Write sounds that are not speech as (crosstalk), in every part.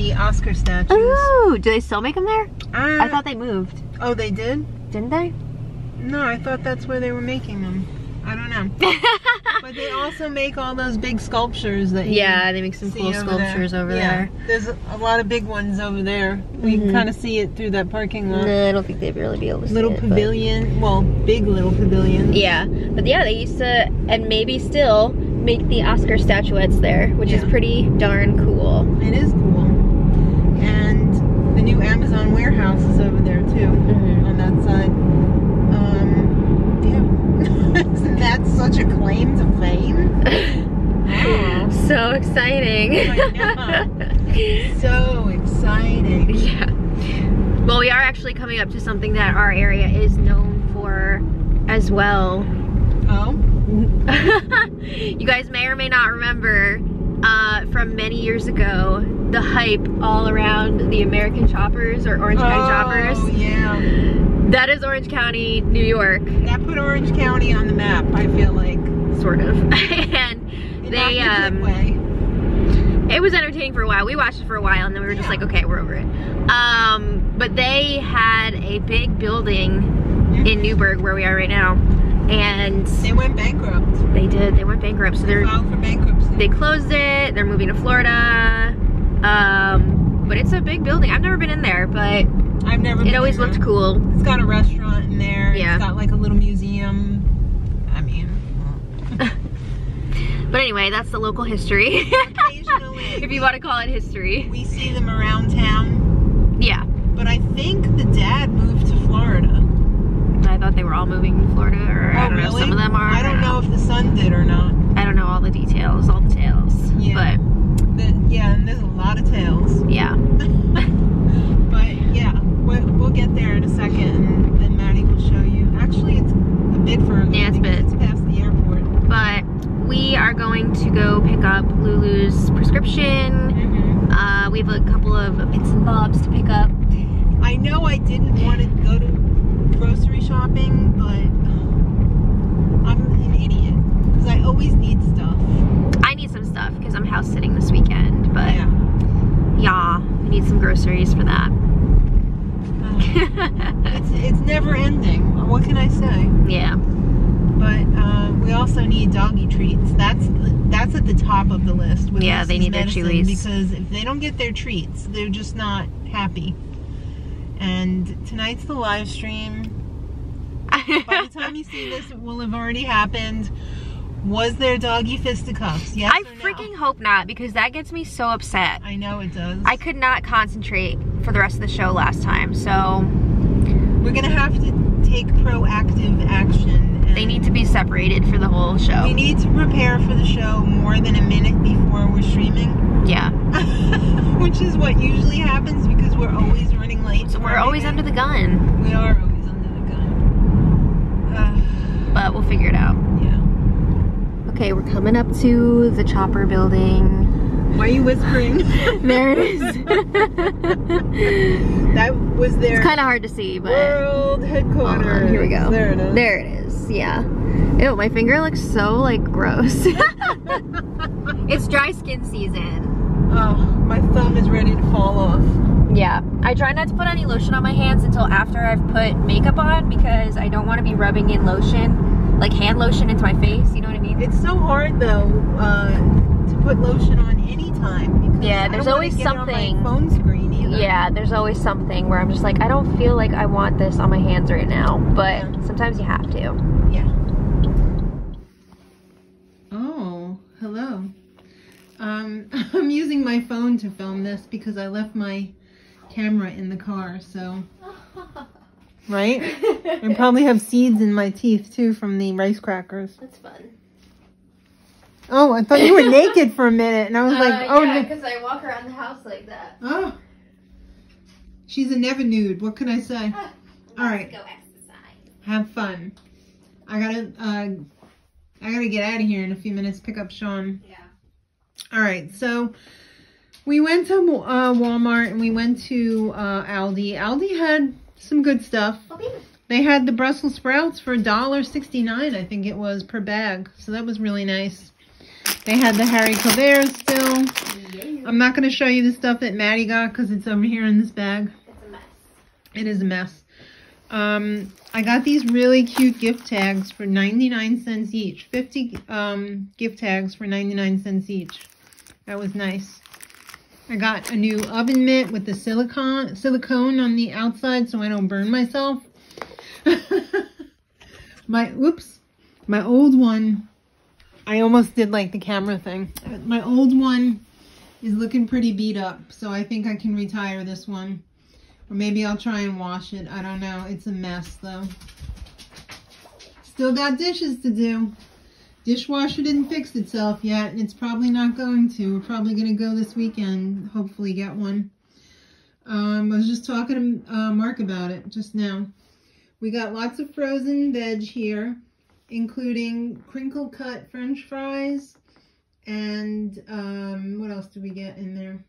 the Oscar statues. Ooh, do they still make them there? Uh, I thought they moved. Oh, they did? Didn't they? No, I thought that's where they were making them. I don't know. (laughs) but they also make all those big sculptures that you yeah, they make some cool over sculptures there. over yeah. there. There's a lot of big ones over there. We Mhm. can kind of see it through that parking lot. No, I don't think they'd really be able to see Little it, pavilion. Well, big little pavilion. Yeah, but yeah, they used to, and maybe still, make the Oscar statuettes there, which is pretty darn cool. It is cool. And the new Amazon warehouse is over there too, Mhm. on that side. Um, yeah. Isn't that such a claim to fame? Wow. (laughs) So exciting. I (laughs) So exciting. yeah. Well, we are actually coming up to something that our area is known for as well. Oh, (laughs) you guys may or may not remember uh, from many years ago the hype all around the American choppers or Orange County oh choppers. yeah. That is Orange County, New York, That put Orange County on the map, I feel like. Sort of. (laughs) and In They, um, it was entertaining for a while. We watched it for a while and then we were just like, okay, we're over it. Um, but they had a big building in Newburgh where we are right now. And They went bankrupt. they did, they went bankrupt. So they're Filed for bankruptcy. they closed it. They're moving to Florida. Um, but it's a big building. I've never been in there, but I've never. it always there. looked cool. It's got a restaurant in there. Yeah. It's got like a little museum. I mean, But anyway, that's the local history. occasionally (laughs) if you want to call it history. we see them around town. Yeah. But I think the dad moved to Florida. I thought they were all moving to Florida, or I oh, don't know, really? some of them are. I don't know if the son did or not. I don't know all the details, all the tales. Yeah. The, yeah, and there's a lot of tales. (laughs) Yeah. But yeah, we'll, we'll get there in a second, and then Maddie will show you. Actually, it's a bit further. Yeah, it's a bit. It's past the airport. But we are going to go pick up Lulu's prescription. Mm-hmm. Uh, we have a couple of bits and bobs to pick up. I know I didn't want to go to grocery shopping, but I'm an idiot because I always need stuff. I need some stuff because I'm house sitting this weekend, but Yeah. yeah, we need some groceries for that. (laughs) It's it's never ending. What can I say? yeah. But uh, we also need doggy treats. That's that's at the top of the list. With Yeah, they need their chewies. because if they don't get their treats, they're just not happy. And tonight's the live stream. By the time you see this, it will have already happened. Was there doggy fisticuffs? Yes I no? freaking hope not because that gets me so upset. I know it does. I could not concentrate for the rest of the show last time, so We're gonna have to take proactive action. They need to be separated for the whole show. We need to prepare for the show more than a minute before we're streaming, yeah. (laughs) which is what usually happens because we're always running late. So we're always under the gun, We are always under the gun. Uh, (sighs) but we'll figure it out. yeah. Okay, we're coming up to the chopper building. Why are you whispering? (laughs) There it is. (laughs) that was their It's kind of hard to see, but world headquarters. On, here we go. There it is. there it is. Yeah. Ew, my finger looks so like gross. (laughs) it's dry skin season. Oh, my thumb is ready to fall off. Yeah. I try not to put any lotion on my hands until after I've put makeup on because I don't want to be rubbing in lotion, like hand lotion into my face. You know what I mean? It's so hard though uh, to put lotion on any time. Yeah, there's always get on my something. phone screen. Yeah, there's always something where I'm just like, I don't feel like I want this on my hands right now, but Yeah. sometimes you have to. Yeah. Oh, hello. Um, (laughs) I'm using my phone to film this because I left my camera in the car, so. (laughs) Right? I probably have seeds in my teeth too from the rice crackers. That's fun. Oh, I thought you were (laughs) naked for a minute, and I was like, oh, no. because I walk around the house like that. oh. She's a never nude. What can I say? All right. Go exercise. Have fun. I gotta, uh, I gotta get out of here in a few minutes. Pick up Sean. Yeah. All right, so we went to uh, Walmart and we went to uh, Aldi. Aldi had some good stuff. They had the Brussels sprouts for $1.69, I think it was, per bag. So that was really nice. They had the Harry Calvert still. I'm not going to show you the stuff that Maddie got because it's over here in this bag. It is a mess. Um, I got these really cute gift tags for 99 cents each. 50 um, gift tags for 99 cents each. That was nice. I got a new oven mitt with the silicone silicone on the outside so I don't burn myself. (laughs) my, oops, my old one, I almost did like the camera thing. My old one is looking pretty beat up, so I think I can retire this one. Or maybe I'll try and wash it. I don't know. It's a mess, though. Still got dishes to do. Dishwasher didn't fix itself yet, and it's probably not going to. We're probably going to go this weekend, hopefully get one. Um, I was just talking to uh, Marc about it just now. We got lots of frozen veg here, including crinkle cut french fries, and um, what else do we get in there?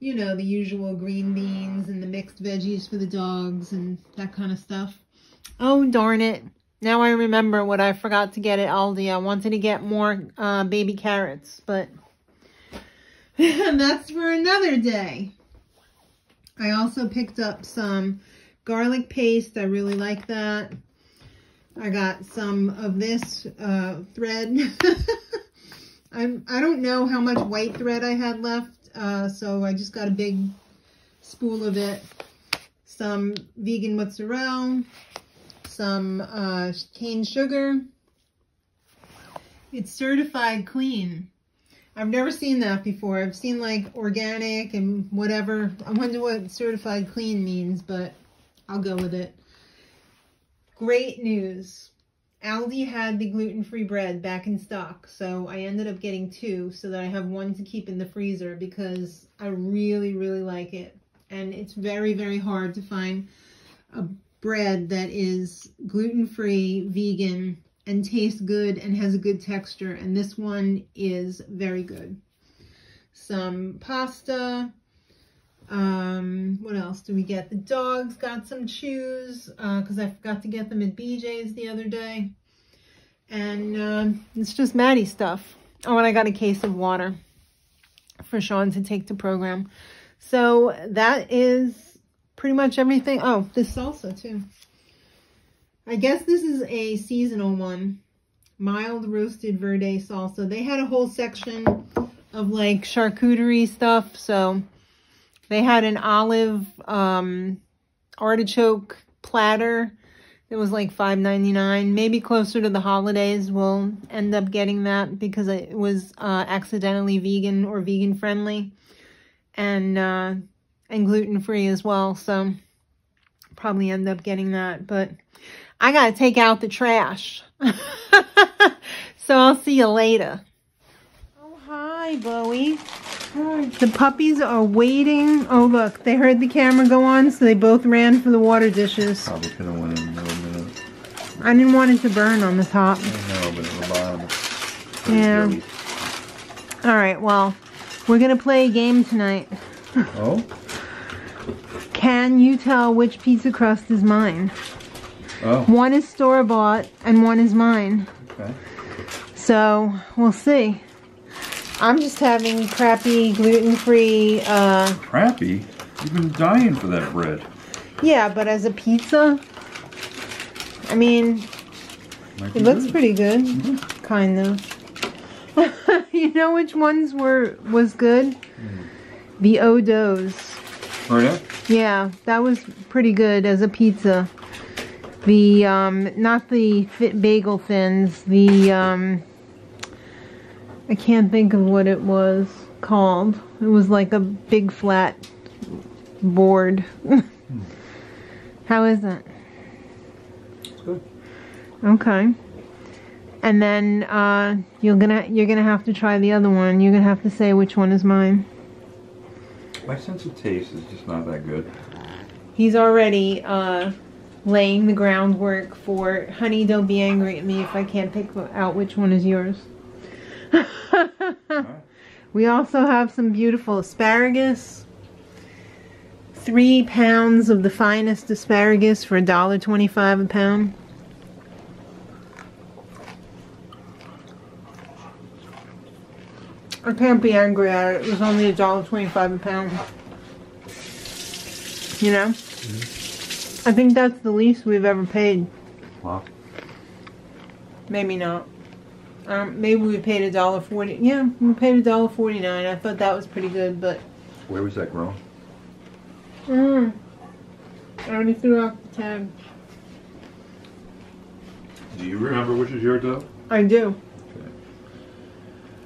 You know, the usual green beans and the mixed veggies for the dogs and that kind of stuff. Oh, darn it. Now I remember what I forgot to get at Aldi. I wanted to get more uh, baby carrots, but (laughs) that's for another day. I also picked up some garlic paste. I really like that. I got some of this uh, thread. (laughs) I'm, I don't know how much white thread I had left uh, so I just got a big spool of it. Some vegan mozzarella, some uh, cane sugar. It's certified clean. I've never seen that before. I've seen like organic and whatever. I wonder what certified clean means, but I'll go with it. Great news. Aldi had the gluten-free bread back in stock, so I ended up getting two so that I have one to keep in the freezer because I really, really like it. And it's very, very hard to find a bread that is gluten-free, vegan, and tastes good and has a good texture. And this one is very good. Some pasta. Um, what else do we get? The dogs got some chews because uh, I forgot to get them at BJ's the other day. And uh, it's just Maddie stuff. Oh, and I got a case of water for Sean to take to program. So that is pretty much everything. Oh, this salsa too. I guess this is a seasonal one. Mild roasted verde salsa. They had a whole section of like charcuterie stuff. So they had an olive um, artichoke platter. It was like $5.99. Maybe closer to the holidays we'll end up getting that because it was uh, accidentally vegan or vegan friendly and uh, and gluten free as well. So probably end up getting that. But I got to take out the trash. (laughs) so I'll see you later. Hi, Bowie. The puppies are waiting. Oh, look, they heard the camera go on, so they both ran for the water dishes. Probably could have went in a minute. I didn't want it to burn on the top. I know, but at the bottom. Yeah. All right, well, we're going to play a game tonight. Oh? Can you tell which pizza crust is mine? Oh, One is store-bought and one is mine. okay. So, we'll see. I'm just having crappy gluten-free, uh, Crappy. You've been dying for that bread. yeah, but as a pizza, I mean, It looks good. pretty good, kind of. (laughs) you know which ones were was good? The Odos. Oh, yeah? Yeah, that was pretty good as a pizza. The um, not the fit bagel thins. The um, I can't think of what it was called. It was like a big flat board. (laughs) How is it? It's good. Okay. And then uh, you're gonna you're gonna have to try the other one. You're gonna have to say which one is mine. My sense of taste is just not that good. He's already uh, laying the groundwork for honey. Don't be angry at me if I can't pick out which one is yours. (laughs) we also have some beautiful asparagus, three pounds of the finest asparagus for $1.25 a pound. I can't be angry at it. It was only $1.25 a pound. You know? Mm-hmm. I think that's the least we've ever paid. Wow. Maybe not. Um, maybe we paid a dollar forty. Yeah, we paid a dollar forty nine. I thought that was pretty good, but Where was that grown? mm, I already threw out the tag. Do you remember which is your dough? I do. Okay.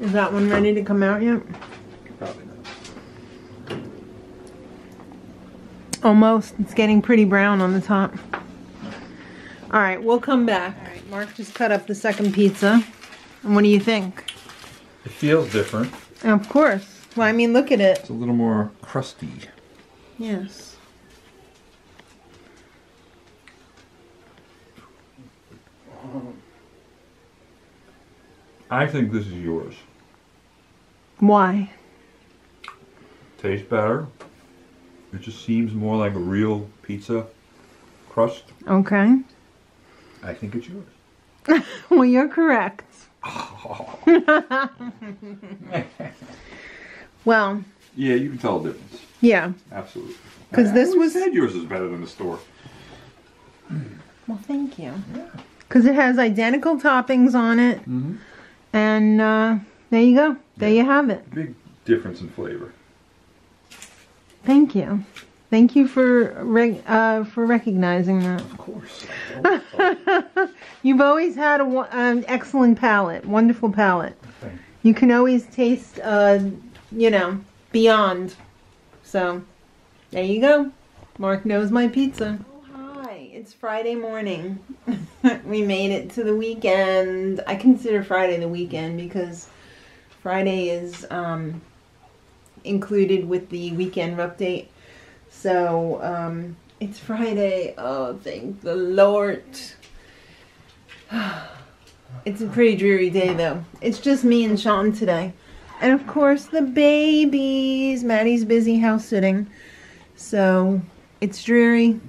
Is that one ready to come out yet? Probably not. Almost. It's getting pretty brown on the top. All right, we'll come back. All right, Marc just cut up the second pizza. And what do you think? It feels different. Of course. Well, I mean, look at it. It's a little more crusty. Yes. I think this is yours. Why? Tastes better. It just seems more like a real pizza crust. Okay. I think it's yours. (laughs) Well, you're correct. (laughs) well, yeah, you can tell the difference. yeah. Absolutely. Because this was- said yours is better than the store. Well, thank you. Yeah. Because it has identical toppings on it. Mm-hmm. And uh, there you go. There Yeah. you have it. Big difference in flavor. Thank you. Thank you for reg- uh, for recognizing that. Of course. (laughs) You've always had an um, excellent palate, wonderful palate. Thank you. You can always taste, uh, you know, beyond. So, there you go. Marc knows my pizza. Oh, hi. It's Friday morning. (laughs) we made it to the weekend. I consider Friday the weekend because Friday is um, included with the weekend update. So, um, it's Friday. Oh, thank the Lord. (sighs) It's a pretty dreary day though. It's just me and Sean today. And of course the babies. Maddie's busy house sitting. So it's dreary.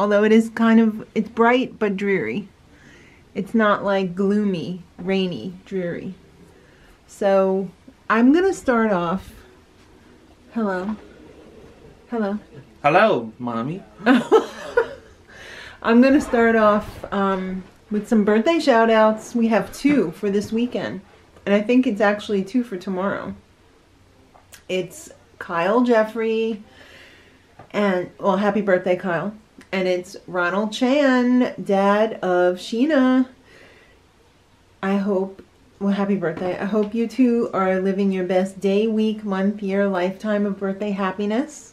Although it is kind of it's bright but dreary. It's not like gloomy, rainy, dreary. So I'm gonna start off. Hello. Hello. Hello, mommy. (laughs) I'm gonna start off um, with some birthday shout outs. We have two for this weekend. And I think it's actually two for tomorrow. It's Kyle Jeffrey and well, happy birthday, Kyle. And it's Ronald Chan, dad of Sheena. I hope well, happy birthday. I hope you two are living your best day, week, month, year, lifetime of birthday happiness.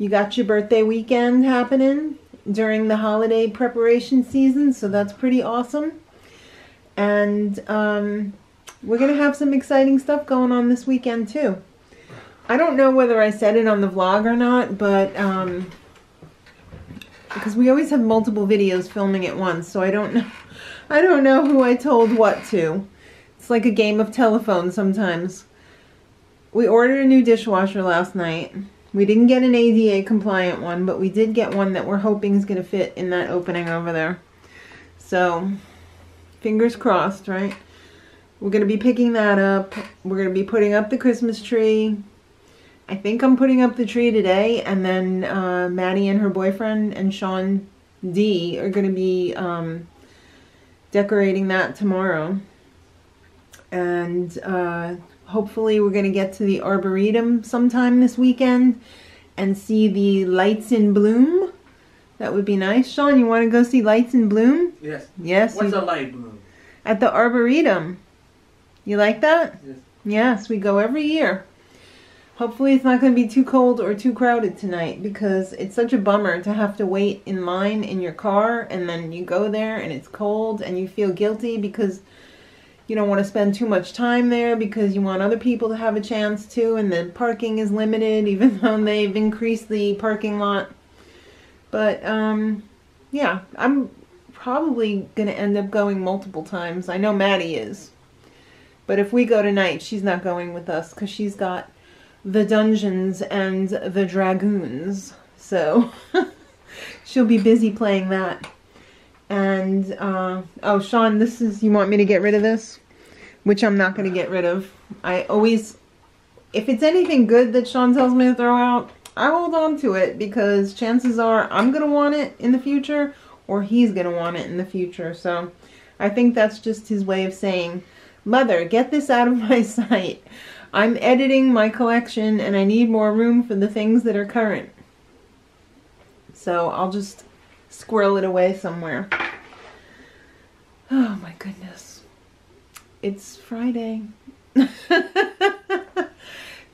You got your birthday weekend happening during the holiday preparation season, so that's pretty awesome. And um, we're going to have some exciting stuff going on this weekend, too. I don't know whether I said it on the vlog or not, but um, because we always have multiple videos filming at once, so I don't know. (laughs) I don't know who I told what to. It's like a game of telephone sometimes. We ordered a new dishwasher last night. We didn't get an ADA compliant one, but we did get one that we're hoping is going to fit in that opening over there. So, fingers crossed, right? We're going to be picking that up. We're going to be putting up the Christmas tree. I think I'm putting up the tree today, and then uh, Maddie and her boyfriend and Sean D are going to be um, decorating that tomorrow. And uh, hopefully, we're going to get to the Arboretum sometime this weekend and see the lights in bloom. That would be nice. Sean, you want to go see lights in bloom? Yes. Yes. What's a light bloom? at the Arboretum. You like that? Yes. Yes, we go every year. Hopefully, it's not going to be too cold or too crowded tonight because it's such a bummer to have to wait in line in your car and then you go there and it's cold and you feel guilty because you don't want to spend too much time there because you want other people to have a chance to and the parking is limited (laughs) even though they've increased the parking lot. But um yeah, I'm probably going to end up going multiple times. I know Maddie is. But if we go tonight, she's not going with us because she's got the Dungeons and the Dragoons. So (laughs) she'll be busy playing that. And, uh, oh, Sean, this is, you want me to get rid of this? Which I'm not going to get rid of. I always, if it's anything good that Sean tells me to throw out, I hold on to it because chances are I'm going to want it in the future or he's going to want it in the future. So I think that's just his way of saying, Mother, get this out of (laughs) my sight. I'm editing my collection and I need more room for the things that are current. So I'll just squirrel it away somewhere. Oh my goodness. It's Friday. (laughs)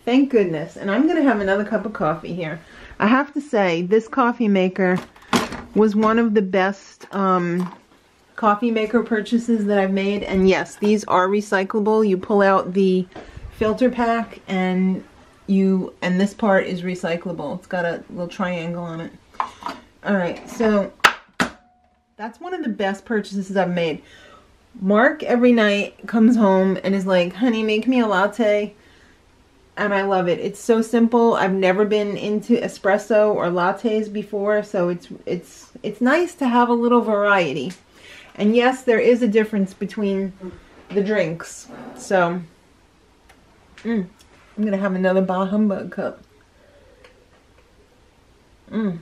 Thank goodness. And I'm going to have another cup of coffee here. I have to say, this coffee maker was one of the best um, coffee maker purchases that I've made. And yes, these are recyclable. You pull out the filter pack and you, and this part is recyclable. It's got a little triangle on it. All right, so that's one of the best purchases I've made. Marc every night comes home and is like, honey, make me a latte. And I love it. It's so simple. I've never been into espresso or lattes before, so it's it's it's nice to have a little variety. And yes, there is a difference between the drinks. So, mm, I'm going to have another Bah Humbug cup. Mmm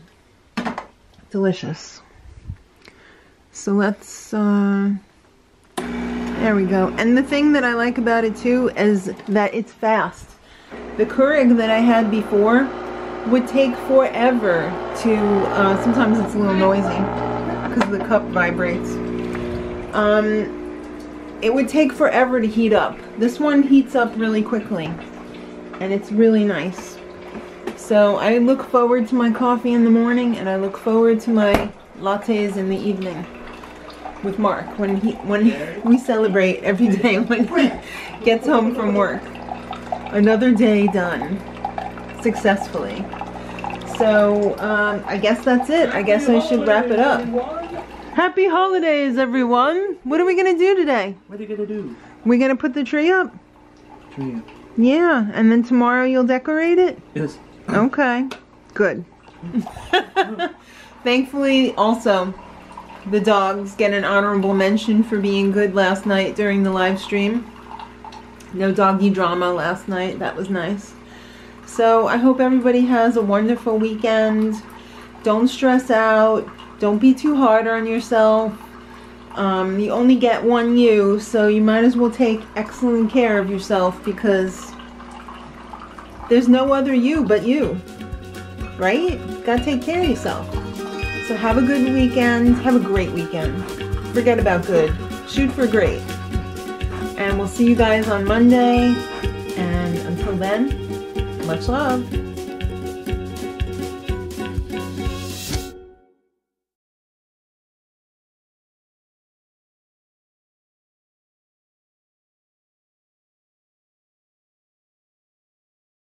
delicious. So let's, uh, there we go. And the thing that I like about it too is that it's fast. The Keurig that I had before would take forever to, uh, sometimes it's a little noisy because the cup vibrates. Um, it would take forever to heat up. This one heats up really quickly and it's really nice. So I look forward to my coffee in the morning and I look forward to my lattes in the evening with Marc when he when (laughs) we celebrate every day (laughs) when he gets home from work. Another day done successfully. So um, I guess that's it. I guess I should wrap it up. Happy holidays, everyone. What are we going to do today? What are you gonna do? We're going to put the tree up? Tree. up. Yeah, and then tomorrow you'll decorate it? Yes. Okay, good. (laughs) Thankfully, also, the dogs get an honorable mention for being good last night during the live stream. No doggy drama last night. That was nice. So I hope everybody has a wonderful weekend. Don't stress out. Don't be too hard on yourself. Um, you only get one you, so you might as well take excellent care of yourself because there's no other you but you. Right? Gotta take care of yourself. So have a good weekend. Have a great weekend. Forget about good. Shoot for great. And we'll see you guys on Monday. And until then, much love.